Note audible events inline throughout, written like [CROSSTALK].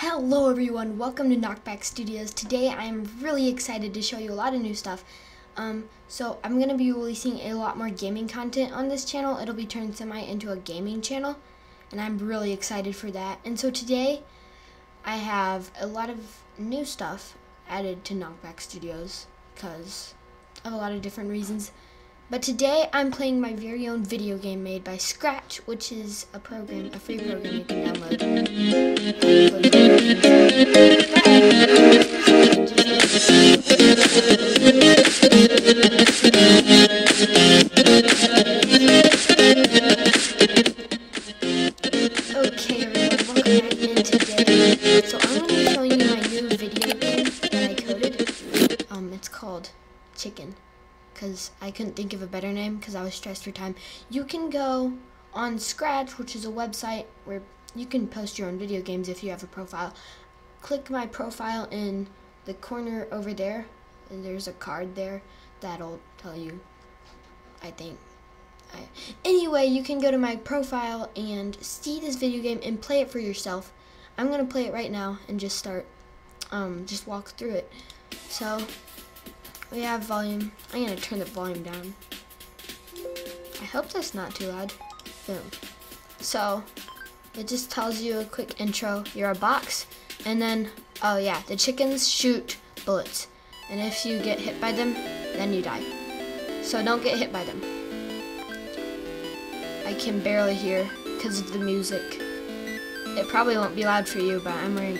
Hello everyone, welcome to Knockback Studios. Today I'm really excited to show you a lot of new stuff. Um, so I'm going to be releasing a lot more gaming content on this channel. It'll be turned semi into a gaming channel, and I'm really excited for that. And so today I have a lot of new stuff added to Knockback Studios because of a lot of different reasons. But today I'm playing my very own video game made by Scratch, which is a program, a free program you can download. I couldn't think of a better name because I was stressed for time. You can go on Scratch, which is a website where you can post your own video games if you have a profile. Click my profile in the corner over there, and there's a card there that'll tell you, I think, I, anyway, you can go to my profile and see this video game and play it for yourself. I'm going to play it right now and just start, um, just walk through it. So, we have volume. I'm to turn the volume down. I hope that's not too loud. Boom. So, it just tells you a quick intro. You're a box, and then, oh yeah, the chickens shoot bullets. And if you get hit by them, then you die. So don't get hit by them. I can barely hear because of the music. It probably won't be loud for you, but I'm wearing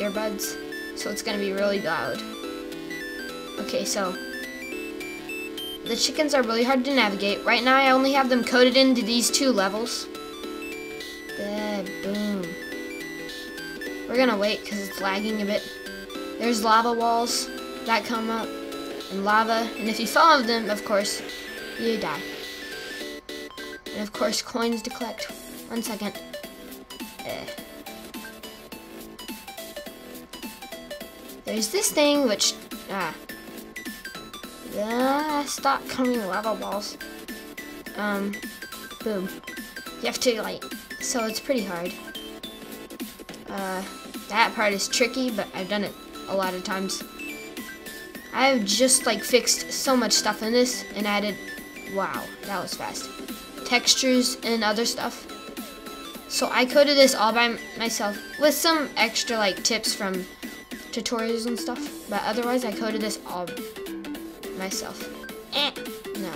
earbuds, so it's gonna be really loud. Okay, so the chickens are really hard to navigate. Right now I only have them coded into these two levels. There, boom. We're gonna wait because it's lagging a bit. There's lava walls that come up and lava, and if you follow them, of course, you die. And of course, coins to collect. One second. Eh. There's this thing which, ah. Ah, stop coming lava balls. Um, boom. You have to, like, so it's pretty hard. Uh, that part is tricky, but I've done it a lot of times. I've just, like, fixed so much stuff in this and added, wow, that was fast textures and other stuff. So I coded this all by myself with some extra like tips from tutorials and stuff. But otherwise I coded this all myself. Eh, no.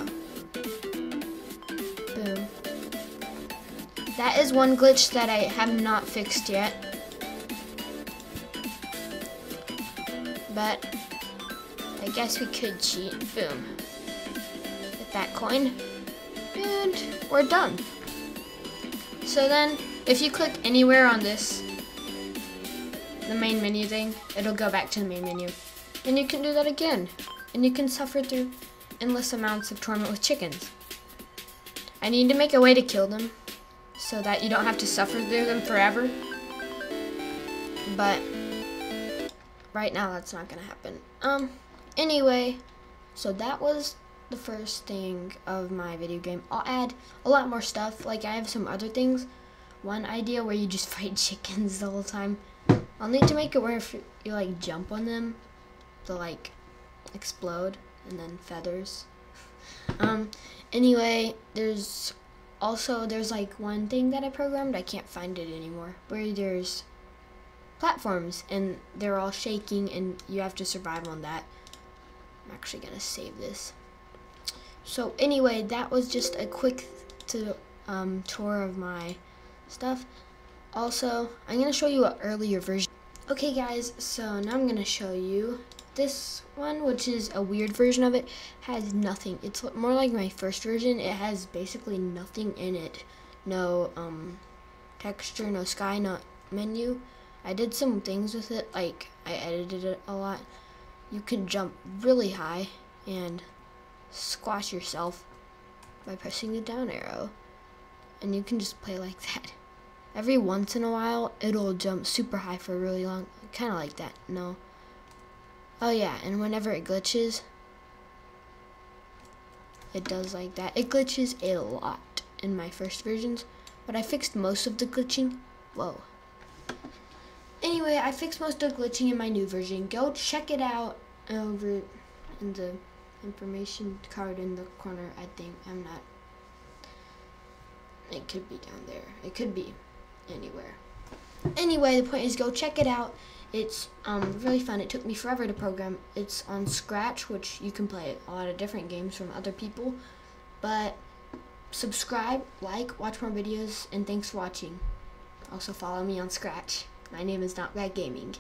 Boom. That is one glitch that I have not fixed yet. But I guess we could cheat. Boom. Get that coin and we're done. So then, if you click anywhere on this, the main menu thing, it'll go back to the main menu. And you can do that again. And you can suffer through endless amounts of torment with chickens. I need to make a way to kill them so that you don't have to suffer through them forever. But right now that's not gonna happen. Um, anyway, so that was the first thing of my video game. I'll add a lot more stuff. Like I have some other things. One idea where you just [LAUGHS] fight chickens the whole time. I'll need to make it where if you like jump on them, they'll like explode and then feathers. Um, anyway, there's also there's like one thing that I programmed. I can't find it anymore. Where there's platforms and they're all shaking and you have to survive on that. I'm actually gonna save this. So anyway, that was just a quick to, um, tour of my stuff. Also, I'm to show you an earlier version. Okay guys, so now I'm to show you this one, which is a weird version of it, has nothing. It's more like my first version. It has basically nothing in it. No um, texture, no sky, no menu. I did some things with it, like I edited it a lot. You can jump really high and squash yourself by pressing the down arrow. And you can just play like [LAUGHS] that. Every once in a while, it'll jump super high for really long. Kind of like that, no. Oh yeah, and whenever it glitches, it does like that. It glitches a lot in my first versions, but I fixed most of the glitching. Whoa. Anyway, I fixed most of the glitching in my new version. Go check it out over in the information card in the corner, I think. I'm not. It could be down there. It could be anywhere. Anyway, the point is go check it out. It's um, really fun. It took me forever to program. It's on Scratch, which you can play a lot of different games from other people. But subscribe, like, watch more videos, and thanks for watching. Also follow me on Scratch. My name is Not Bad Gaming.